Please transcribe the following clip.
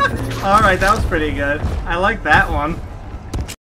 Alright, that was pretty good. I like that one.